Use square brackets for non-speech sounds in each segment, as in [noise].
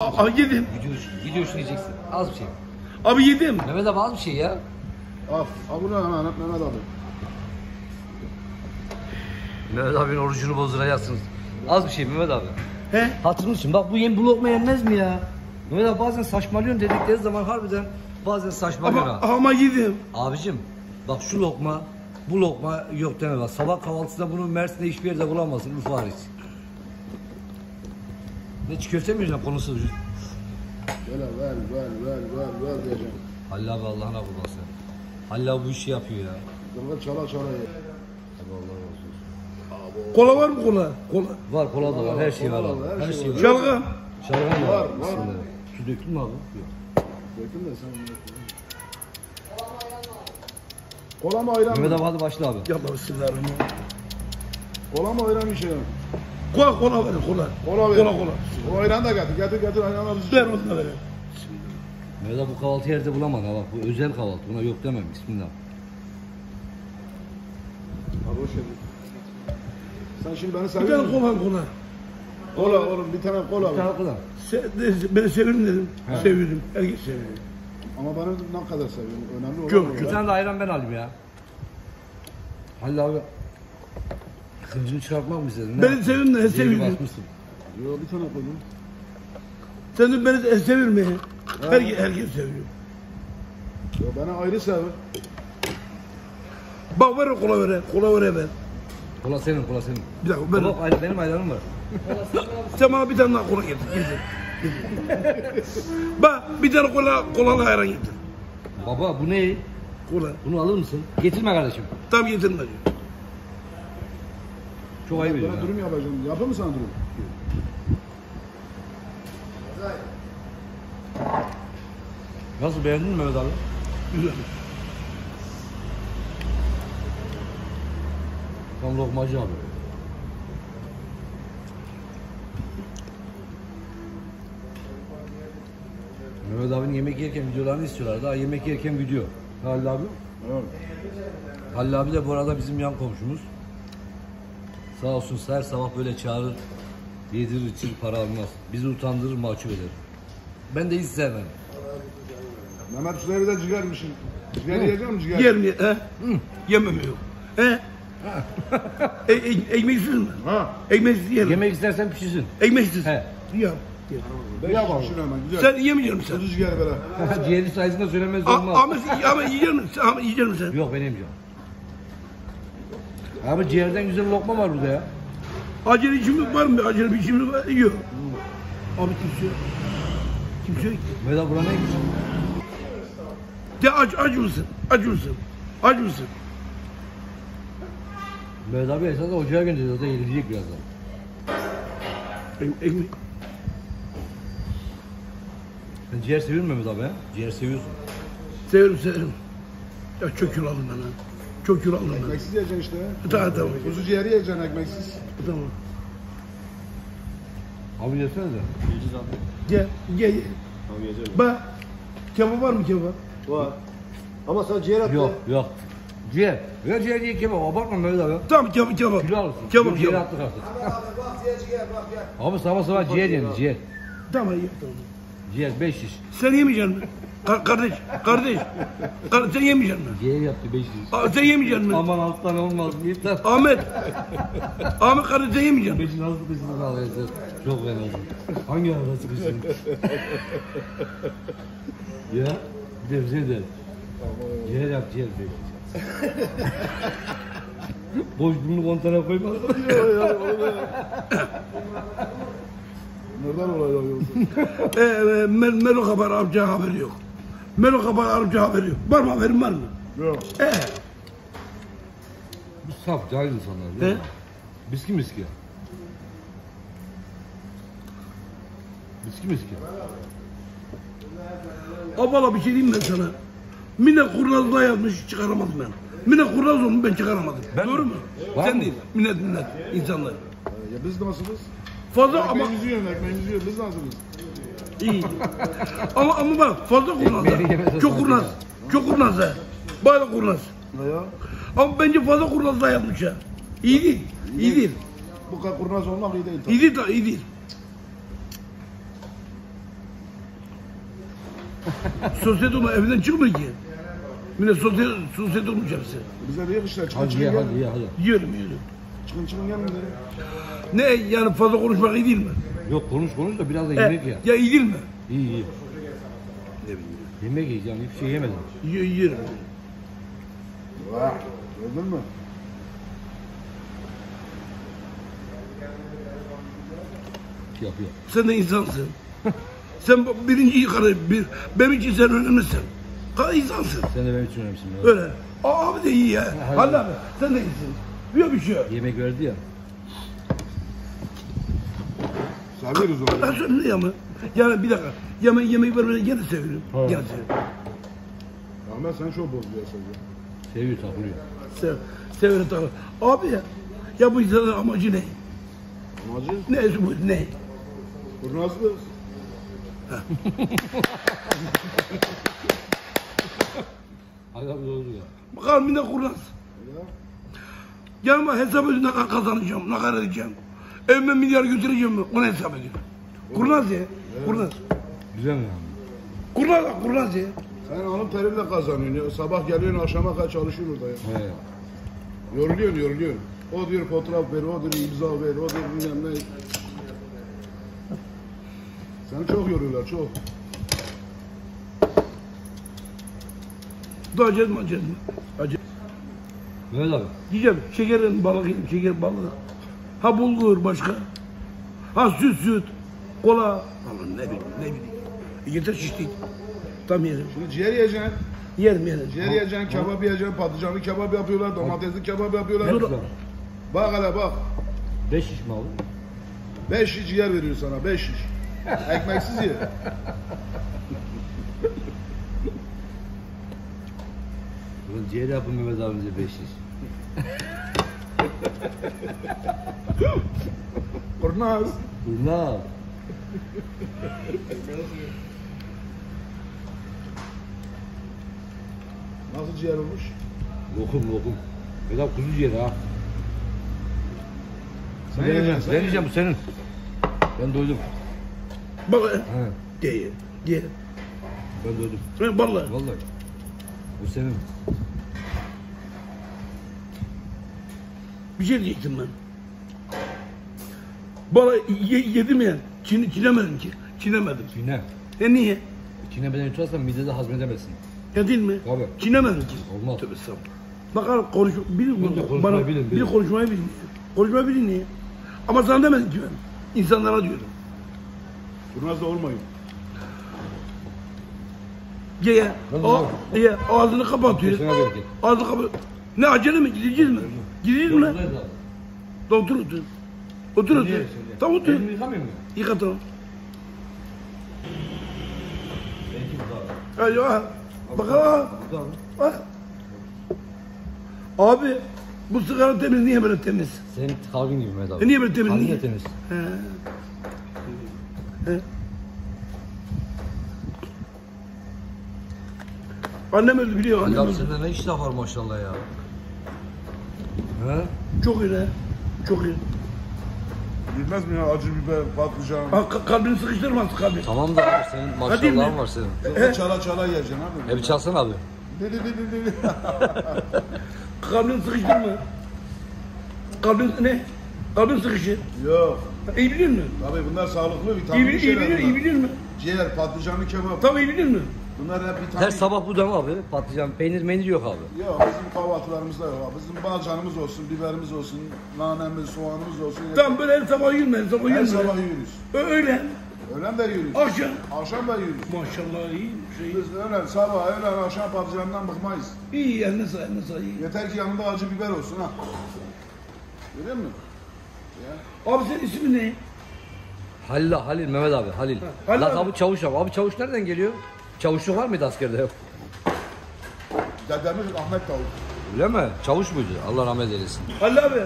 Aa, yedim. Video, video şunu yiyeceksin. Az bir şey. Abi yedim. Mehmet abi az bir şey ya. Al bunu hemen Mehmet abi. Mehmet abinin orucunu bozduracaksınız. Az bir şey Mehmet abi. He? Hatırın için bak bu yem bu lokma yenmez mi ya? Mehmet abi bazen saçmalıyorsun dedikleri zaman harbiden bazen saçmalıyor Ama, ha. ama yedim. Abicim bak şu lokma bu lokma yok deme bak. Sabah kahvaltısında bunu Mersin'de hiçbir yerde bulamazsın Urfa hariç. Ne çiğ köfte mi yiyeceksin konusu? Böyle ver ver ver ver ver diyeceğim. Halil abi Allah'ına kurbansın. Halil abi bu işi yapıyor ya. Zırga çala çala ye. Abi Allah razı olsun. Kola var mı kola? Kola. Var kola da var her şey var abi. Her Her şey şey var. Şalgam. Şalgam Var, var. var. Su döktün mü abi? Yok. Dökün de sen. Kola mı ayran Mehmet mı? abi hadi başla abi. Yapma bismillahirrahmanirrahim. Kola mı ayran bir şey yok. Kola kola ver kola. Kola ver. Kola kola. Ayran da getir. Getir getir ayran al. Ver onu da ver. Mehmet abi bu kahvaltı yerde bulamam ha bak bu özel kahvaltı. Buna yok demem. Bismillah. Abi hoş geldin. Sen şimdi beni Bir seviyor tane musun? kola kola. Kola oğlum bir tane kola Bir ver. tane kadar. Se, de, beni severim dedim. Seviyorum. Herkes seviyor. Ama beni ne kadar seviyorsun? Önemli olan Yok, o Bir tane de ayran ben alayım ya. Halil abi. Kıncını çıkartmak mı istedin? Beni seviyorum de Zehri seviyorum. basmışsın. Yo bir tane koydum. Sen de beni de seviyorum beni. Herkes, herkes seviyor. Yo beni ayrı sev. Bak ver o kola ver. Kola ver ver. Kola senin kola senin. Bir dakika ben. Bak ayran, benim ayranım var. Sen bana bir tane daha kola getir. Getir. Bak bir tane kola kolalı ayran getir. Baba bu ne? Kola. Bunu alır mısın? Getirme kardeşim. Tam getirme diyor. Çok ayıp Ben ediyorsun. dürüm yapacağım. Yapayım mı sana dürüm? Nasıl beğendin mi Mehmet abi? Güzel. Tam lokmacı abi. Mehmet abinin yemek yerken videolarını istiyorlar. Daha yemek yerken video. Halil abi. Evet. Halil abi de bu arada bizim yan komşumuz. Sağ olsun her sabah böyle çağırır. Yedirir için para almaz. Bizi utandırır mahcup eder. Ben de hiç sevmem. Mehmet Süleyman'ı da ciğer yemişsin. Ciğer yiyecek misin ciğer? Yer mi? He? Yemem yok. He? [laughs] e, e, ekmeksiz mi? Ha. Ekmeksiz yerim. Yemek istersen pişirsin. Ekmeksiz. He. Yap. Ben hemen güzel. Sen yemeyecek misin Kuzu ciğer böyle. Ciğeri sayesinde söylemez sen? olmaz. A- Ahmet, Ahmet yiyecek misin? Sen-? Yok ben yemeyeceğim. Abi ciğerden güzel lokma var burada ya. Acele içimi var mı? Acele bir içimi var? Yok. Abi kimse yok. Kimse yok. Mehmet buraya neymiş? De aç, aç mısın? Aç mısın? Aç mısın? Mehmet abi esasında ocağa gönderdi. O da yedirecek birazdan. Ek, ekmek. Sen ciğer seviyor musun Mehmet abi? Ciğer seviyorsun. Severim severim. Ya çok kilo aldım ben ha. Çok kilo aldım ben. Ekmeksiz yiyeceksin işte. Tamam tamam. Kuzu ciğeri yiyeceksin ekmeksiz. Tamam. Abi yesene de. Gel, gel. gel. Tamam yiyeceğim. Bak. Kebap var mı kebap? Var. Ama sana ciğer attı. Yok yok. Ciğer. Ver ciğer diye kebap. Abartma Mehmet abi. Tamam kebap kebap. Kilo alırsın. Kebap Yok, ciğer kebap. attık artık. Abi sabah sabah ciğer yenir ciğer. Tamam iyi tamam. Ciğer 5 şiş. Sen yemeyeceksin mi? Ka- kardeş, kardeş. Kar- sen yemeyeceksin mi? Ciğer yaptı 5 şiş. Aa, sen yemeyeceksin mi? Aman alttan olmaz. Yeter. Ahmet. Ahmet kardeş sen yemeyeceksin mi? Beşin nasıl kızını alıyorsun? Çok fena. Hangi arada sıkıştın? ya bir de bize de. Ciğer yap ciğer be. Boş bunu kontana koyma. Nereden olaylar [laughs] yok? E, Mel Melo Kabar amca haberi yok. Melo Kabar amca haberi yok. Var mı haberin var mı? Yok. Ee, Biz saf cahil insanlar. biliyor He? musun? Miski miski. Miski miski. abala bir şey diyeyim ben sana. Mine kurnazlığa yazmış çıkaramadım ben. Mine kurnaz olmuş ben çıkaramadım. Ben Doğru mi? mu? Var Sen mı? değil. Millet millet. insanlar. Ya biz nasılız? Fazla ama Ekmeğimizi yiyoruz, ekmeğimizi. Biz nasılız? iyi. ama ama bak fazla kurnaz. Çok kurnaz. Çok kurnaz ha. Bayağı kurnaz. Ne ya? Ama bence fazla kurnazlığa yazmış ha. İyi değil. İyi değil. Bu kadar kurnaz olmak iyi değil. tabii. İyi değil, iyi değil. [laughs] sosyete olma evden çıkmıyor ki. Yine sosyete, sosyete olmuş hepsi. Bize işte çıkın Hadi ye hadi ye hadi. Yiyorum yiyorum. Çıkın çıkın gelin dedi. Ne yani fazla konuşmak iyi değil mi? Yok konuş konuş da biraz da yemek ye. ya iyi değil mi? İyi iyi. Ne bileyim. Yemek ye yani hiçbir şey yemedim. Y- yerim. Vah. Gördün mü? Yap yap. Sen de insansın. [laughs] sen birinci yukarı bir benim için sen önemlisin. Ka insansın. Sen de benim için önemlisin. ya. Öyle. Aa, abi de iyi ya. Hadi abi sen de iyisin. Yok bir şey. Yemek verdi ya. Seviyoruz onu. Ben söyleyeyim ama. Yani bir dakika. Yemek yemek vermeni gene seviyorum. Ha. Gene seviyorum. Ahmet sen çok bozuyorsun. Seviyor takılıyor. Sev, severim tabii. Abi ya. Ya bu insanın amacı ne? Amacı Ne bu ne? kurnazlı. Hadi [laughs] abi doğru ya. Bakalım bir de kurnaz. Ya. Yanıma hesap ödü ne kadar kazanacağım, ne kadar edeceğim. Evime milyar götüreceğim mi? Onu hesap ediyorum. Kurnaz ya. Kurnaz. Güzel mi abi? Kurnaz ya, kurnaz ya. Sen alın terinle kazanıyorsun ya. Sabah geliyorsun akşama kadar çalışıyorsun orada ya. He. Yoruluyorsun yoruluyorsun. O diyor fotoğraf ver, o diyor imza ver, o diyor bilmem ne. Seni çok yoruyorlar çok. Daha acele mi acele Mehmet abi. Yiyeceğim. Şekerin balık şeker balık. Ha bulgur başka. Ha süt süt. Kola. Aman ne bileyim ne bileyim. E, Yeter şiştik. Tam yerim. Şimdi ciğer yiyeceksin, Yerim yerim. ciğer yiyeceksin, kebap yiyeceksin, patlıcanlı kebap yapıyorlar, domatesli kebap yapıyorlar. Dur. güzel. Bak hele bak. Beş şiş mi abi? Beş şiş ciğer veriyor sana, beş şiş. [laughs] Ekmeksiz ye. Ulan ciğer yapın Mehmet abimize beş şiş. Kurnaz. Ulan. Nasıl ciğer olmuş? Lokum lokum. Abi kuzu ciğer ha. Sen Ben yiyeceksin, sen Ben yiyeceğim bu senin. Ben doydum. Bak. Ye. Ye. Ben doydum. Ben vallahi. Vallahi. Bu senin. Bir şey diyecektim ben. Bana ye, yedim ya. Çin, çilemedim ki. Çilemedim. Çiğne. E niye? Çiğnemeden yutarsan midede hazmedemezsin. Ya değil mi? Tabii. Çiğnemedim ki. Olmaz. Tövbe estağfurullah. Bakar konuş, biri yok, konuşmayı bana, bilin, biri bilin. konuşmayı bilmiyor. Konuşmayı bilmiyor. Ama sana demedim ki ben. İnsanlara diyorum. Kurnaz da olmayın. Ye ye. O, ye. Ağzını kapatıyor. Ağzını kapat. Ne acele mi? Gideceğiz mi? Gideceğiz mi lan? Da Otur otur. Otur otur. Tamam otur. Elimi yıkamıyor mu? Yıka tamam. Belki. Hadi ha. Bak ha. Burada abi. bu sigara temiz niye böyle temiz? Senin kalbin gibi Mehmet abi. E niye böyle temiz? Kalbin Niye? temiz. He. He. Annem öldü biliyor annem öldü. sende ne iştah var maşallah ya. He? Çok iyi. Çok iyi. Bilmez mi ya acı biber, patlıcan. Ha, ka- kalbini sıkıştırmaz kalbini. Tamam da abi senin mi? maşallahın var senin. Yoksa çala çala yiyeceksin abi. E bir çalsana abi. Deli deli deli. Kalbini sıkıştırma. Kalbin ne? Kalbin sıkışır. Yok. İyi biliyor musun? Tabii bunlar sağlıklı İyi, vitaminli bil- iyi, şeyler iyi bunlar. biliyor musun? Ciğer, patlıcanlı kebap. Tabii iyi biliyor musun? Bunlar hep vitamin. Her sabah bu da mı abi? Patlıcan, peynir, meynir yok abi. Yok bizim kahvaltılarımızda yok. abi. Bizim balcanımız olsun, biberimiz olsun, nanemiz, soğanımız olsun. Tamam böyle her sabah yiyorum her sabah Her sabah ben. yiyoruz. Ö- Öyle. Öğlen de yiyoruz. Akşam. Akşam da yiyoruz. Maşallah iyi. Şey. Biz öğlen, sabah, öğlen, akşam patlıcandan bıkmayız. İyi eline sağ eline sağ iyi. Yeter ki yanında acı biber olsun ha. Görüyor musun? Abi senin ismin ne? Halil, Halil, Mehmet abi, Halil. Halil Lakabı abi. Çavuş abi. Abi Çavuş nereden geliyor? Çavuşluk var mıydı askerde? Dedemiz Ahmet Tavuk. Öyle mi? Çavuş muydu? Allah rahmet eylesin. Halil abi.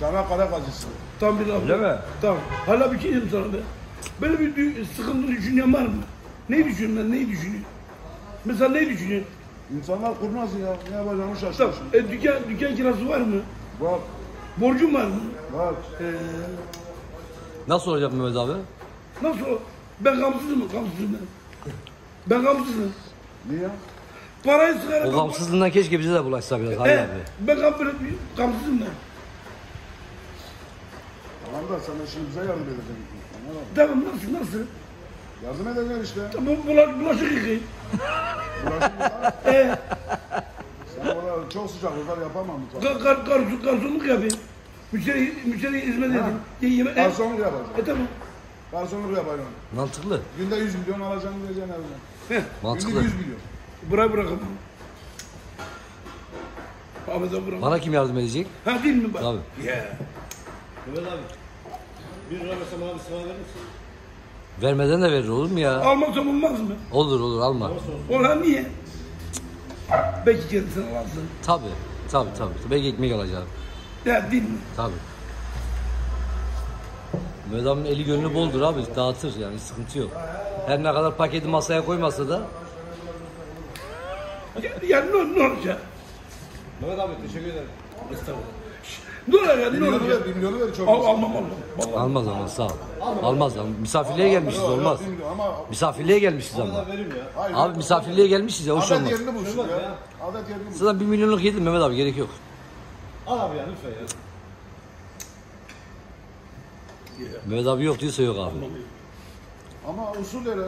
Çanakkale gazisi. Tam bir laf. Öyle mi? Tamam. Halil abi bir diyeyim sana be. Böyle bir sıkıntı düşünen var mı? Neyi düşünüyorsun lan? Neyi düşünüyorsun? Mesela neyi düşünüyorsun? İnsanlar kurnaz ya. Ne yapacağını Tamam. şaşırıyor. E, dükkan, dükkan kirası var mı? Bak, Borcun var mı? bak. Ee, Nasıl olacak Mehmet abi? nasıl? Ben gamsızım mı? Gamsızım ben. Ben gamsızım. Niye? Parayı sigara O gamsızlığından keşke bize de bulaşsa biraz Halil abi. ben gamsızım. Gamsızım ben. Tamam da sana şimdi bize yardım edeceğim. Tamam Tamam. nasıl nasıl? Yardım edeceksin işte. Bu bulaş, bulaşık yıkayın. Bulaşık yıka. Ee, Sen orada çok sıcaklıklar yapamam mutfakta. gar, gar, garson, garsonluk yapayım. Müşteri, müşteriye hizmet edin. Ye, yeme, Garsonluk yapacaksın. e tamam. Garsonluk yapacaksın. Mantıklı. Günde 100 milyon alacaksın diyeceksin evine. Heh, Mantıklı. Günde 100 milyon. bırak bırakalım. Ahmet'e bırak. Bana kim yardım edecek? Ha değil mi bak? Tabii. Ya. Mehmet abi. Bir lira versem abi sıra verir misin? Vermeden de verir olur mu ya? Almasam olmaz mı? Olur olur alma. Ona niye? Belki kendisini alarsın. Tabii. Tabii tabii. Belki ekmek alacağım. Ya değil mi? Tabii. Mehmet abinin eli gönlü boldur abi. Dağıtır yani hiç sıkıntı yok. Her ne kadar paketi masaya koymasa da Ya, ya ne, ne olacak? Mehmet abi teşekkür ederim. Estağfurullah. Ne olacak? Ne Milyonu olacak? ver, bir milyonu ver çok. Al, almam almam. Vallahi. almaz ama sağ ol. Almaz ama misafirliğe gelmişiz Yok, yok, olmaz. bir milyon ama Misafirliğe gelmişiz ama. Verim ya. hayır. Abi misafirliğe gelmişiz ya hoş Adet olmaz. yerini bulsun ya. Adet yerini bulsun. Zaten bir milyonluk yedim Mehmet abi gerek yok. Al abi ya lütfen ya. Mehmet abi yok diyorsa yok abi. Ama usul öyle.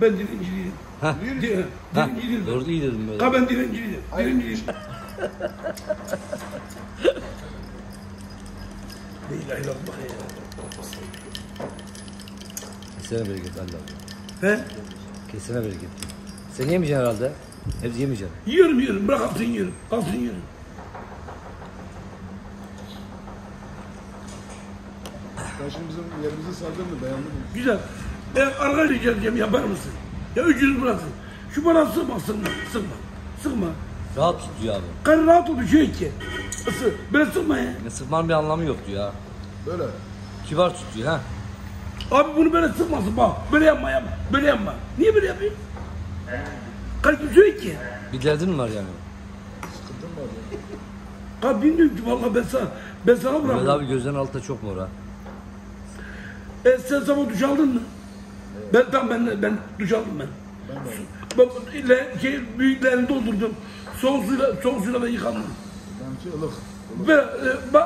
Ben dilenci değilim. Heh. Di- Heh, Dilenci değilim. Doğru iyi dedim Mehmet Ha ben. Dilenci değilim. [laughs] La ilahe illallah ya. Kesene bereket Allah. He? Kesene bereket. Sen yemeyeceksin herhalde. Hepsi yemeyeceksin. Yiyorum yiyorum. Bırak alsın yiyorum. Alsın yiyorum. Bizim yerimizi sardın mı beğendin mi? Güzel. E, arkadaş rica edeceğim yapar mısın? Ya 300 bırakın. Şu bana sıkma sıkma. Sıkma. Sıkma. Rahat tut diyor abi. Karı rahat ol bir şey ki. Isı. Böyle sıkma ya. Ya sıkmanın bir anlamı yok diyor ya. Böyle. Kibar tut diyor ha. Abi bunu böyle sıkmasın bak. Böyle yapma yapma. Böyle yapma. Niye böyle yapıyorsun? Karı yok ki. Bir derdin mi var yani? Sıkıntın var ya. Karı bilmiyorum ki vallahi ben sana. Ben sana Mehmet bırakırım. abi gözlerin altında çok mor ha. E, sen sabah duş aldın mı? Ben tamam ben ben duş aldım ben. Ben ile şey büyüklerini doldurdum. Soğuk suyla soğuk suyla da yıkandım. Benimki ılık. Ve e, ben,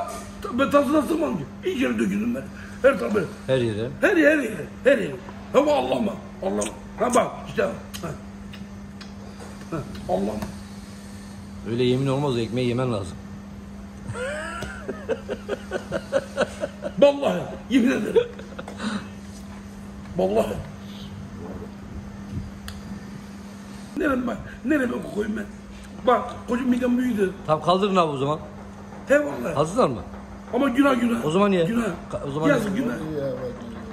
ben tasına sıkmam ki. İyice döküldüm ben. Her tabi. Her yere. Her yer, her yer, her yer. Ama Allah'ıma, Allah'ıma. Ha bak işte. Ha. Ha, Allah'ım. Öyle yemin olmaz ekmeği yemen lazım. Vallahi yemin ederim. Vallahi. Nereye bak, nereye bak koyayım ben? Bak, koca midem büyüdü. Tamam kaldırın abi o zaman. He vallahi. Hazırlar mı? Ama günah günah. O zaman ye. Günah. Ka- o zaman Yazık ye. günah.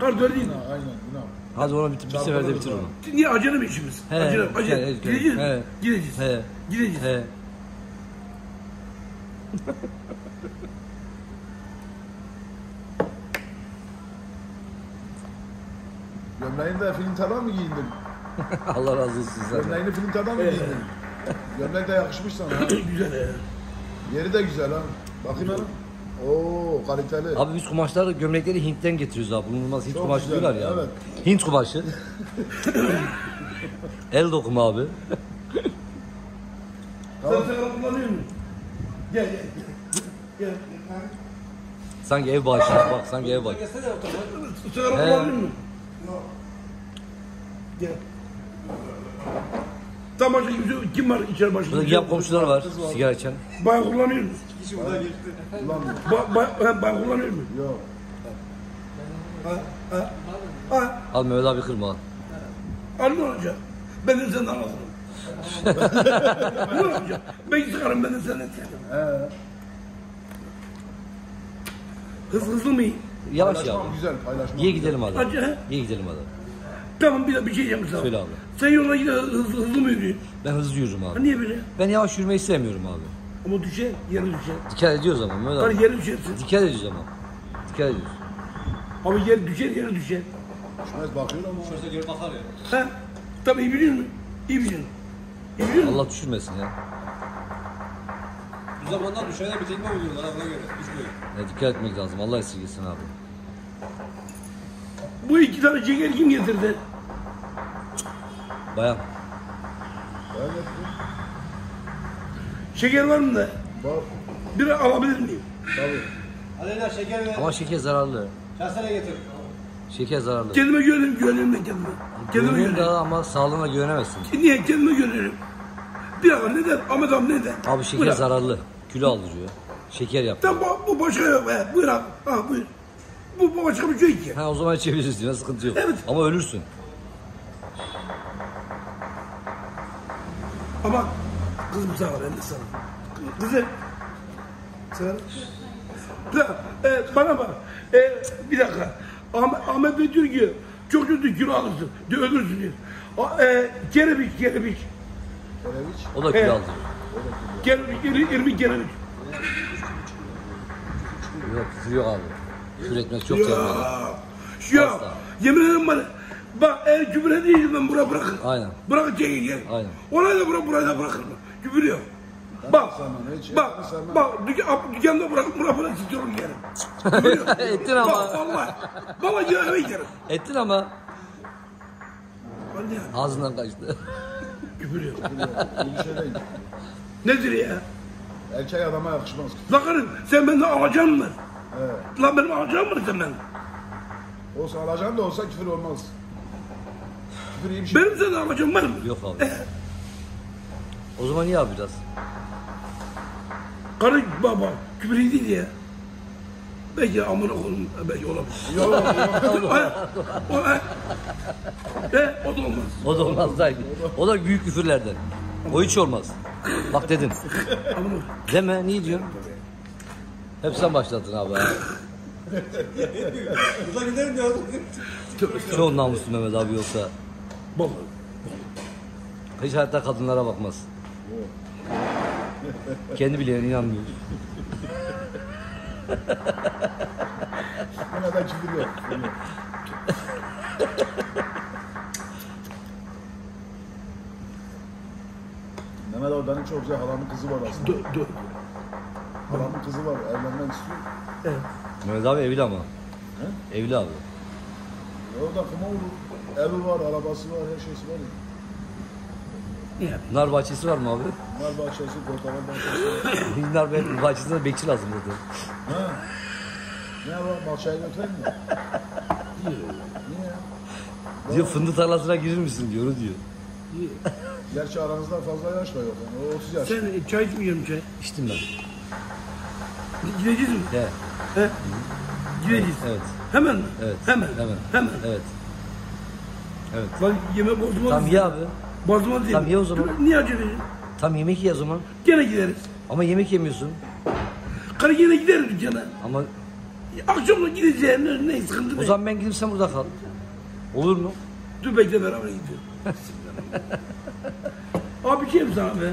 Öyle değil. Aynen günah. Hadi ona bir, bir seferde bitir onu. Niye acele mi işimiz? He, acele, acele. he, Gideceğiz. he. Gideceğiz. He. Gideceğiz. He. [laughs] Gömleğini de filintadan mı giyindin? [laughs] Allah razı olsun sizden. Gömleğini filintadan mı giyindin? Gömlek de yakışmış sana ha. [laughs] Güzel he. Yeri de güzel ha. Bakayım hanım. Oo kaliteli. Abi biz kumaşları, gömlekleri Hint'ten getiriyoruz abi. Bulunmaz Hint Çok kumaşı güzel, diyorlar ya. evet. Hint kumaşı. [laughs] El dokuma abi. Sen sigara kullanıyor musun? Gel gel. Gel. Sanki ev bağışı. Bak sanki ev bağışı. Sigara He. kullanıyor musun? Gel. Tam başka kimse, kim var içeri başka? Burada yan komşular var sigara içen. Bayan kullanıyor mu? Kullanmıyor. Ba, ba, ha, bayan kullanıyor mu? Yok. Ha, ha, ha. Al Mehmet abi kırma al. Al ne olacak? Ben de senden alırım. [laughs] ne olacak? Ben sıkarım ben de senden sıkarım. He. Hız hızlı mı? Yavaş ya. Paylaşmam güzel paylaşmam. Ye gidelim hadi. Acı? Ye gidelim hadi. Tamam bir de bir şey diyeceğim sana. Söyle abi. Sen yoluna gider hızlı, hızlı mı yürüyorsun? Ben hızlı yürürüm Ha, abi. niye böyle? Ben yavaş yürümeyi sevmiyorum abi. Ama düşer, yere düşer. Dikkat ediyoruz ama Mehmet Hani abi. yere düşersin. Dikkat ediyoruz ama. Dikkat ediyoruz. Ama yer düşer, yere düşer. Düşmez bakıyor ama. Şöyle geri bakar ya. Ha? Tabii iyi biliyor musun? İyi biliyorsun. İyi biliyor musun? Allah düşürmesin ya. Bu zamanlar düşene bir tekme vuruyorlar ha buna göre. Düşmüyor. ya. Dikkat etmek lazım. Allah esirgesin abi. Bu iki tane şeker kim getirdi? Bayan. Evet. Şeker var mı da? Var. Bir alabilir miyim? Tabii. Aleyna şeker ver. Ama şeker zararlı. Şahsene getir. Şeker zararlı. Kendime güvenirim, güvenirim ben kendime. Kendime güvenirim. de ama sağlığına güvenemezsin. Niye? Kendime güvenirim. Bir dakika neden? Ahmet abi neden? Abi şeker Buyur zararlı. Kilo aldırıyor. Şeker yapıyor. Tamam bu, başka yok. He, buyur abi. Ha buyur. Bu, bu başka bir şey ki. Ha o zaman içebiliriz diyor. Sıkıntı yok. Evet. Ama ölürsün. Ama kızım sağ ol ben de sağ ol. Kızım. Ol. Ya, e, bana bak. E, bir dakika. Ahmet, Ahmet Bey diyor ki çok kötü kilo alırsın. Diyor, ölürsün diyor. A, e, kerebiç, kerebiç. Kereviç. O da kilo Evet. aldırıyor. Kerebiç, iri, irmik kerebiç. Yok yok abi. Küfür etmek çok tehlikeli. Ya, Asla. yemin ederim bana. Bak eğer küfür edeyim ben buraya bırakın. Aynen. Bırakın çekin gel. Aynen. Oraya da bırak, buraya da bırakın. Küfür yok. Bak, bak, bak, dükkan, dükkanda bırak, bırak yerim. Küfür yok. Ettin ama. Bak vallahi, vallahi ya eve giderim. Ettin ama yani, ağzından kaçtı. [laughs] küfür yok. Şey. Nedir ya? Erkek adama yakışmaz. Lan karım, sen benden alacaksın mı? Evet. Lan benim alacağım mı sen benden? Olsa alacağın da olsa küfür olmaz. Küfür iyi bir şey. Benim senden alacağım var mı? Yok abi. O zaman abi biraz. Karı baba, küfür iyi değil ya. Belki amına koyayım, belki olabilir. Yok yok. [laughs] O. He, o da olmaz. O da olmaz da. O da büyük küfürlerden. O hiç olmaz. Bak dedim. Amına. Deme niye diyorsun? Hep sen başlattın abi. ha. [laughs] Ulan gidelim diyor. Çok namuslu Mehmet abi yoksa. Baba. Hiç hayatta kadınlara bakmaz. Kendi bile inanmıyor. Küfür yok. Yine. Mehmet abi benim çok güzel halamın kızı var aslında. Dö, dö. Halamın kızı var evlenmek istiyor. Evet. Mehmet abi evli ama. Evli abi. Orada kuma olur. Evi var, arabası var, her şeysi var. ya. Niye? Nar bahçesi var mı abi? Nar bahçesi, portakal bahçesi. [laughs] Nar be- bahçesinde bekçi lazım dedi. ha. Ne var? Bahçeye götüreyim mi? Niye? Diyor fındık tarlasına girir misin diyor, diyor. Gerçi aranızda fazla yaş da yok. Yani. O 30 yaş. Sen çay içmiyorum çay. İçtim ben. Gideceğiz mi? He, He? Gideceğiz. evet, Hemen mi? evet. Hemen. Hemen. Hemen. Evet. Evet. Lan yeme bozma. Tam ye abi. Bozma değil. Tamam, ye o zaman. Niye acele? Tam yemek ye o zaman. Gene gideriz. Ama yemek yemiyorsun. Karı gene gideriz dükkana. Ama Akşamla gideceğim. Ne, ne sıkıntı o ne? zaman ben gidip sen burada kal. Olur mu? Dur bekle beraber gidiyorum. [laughs] Abi mi sana be?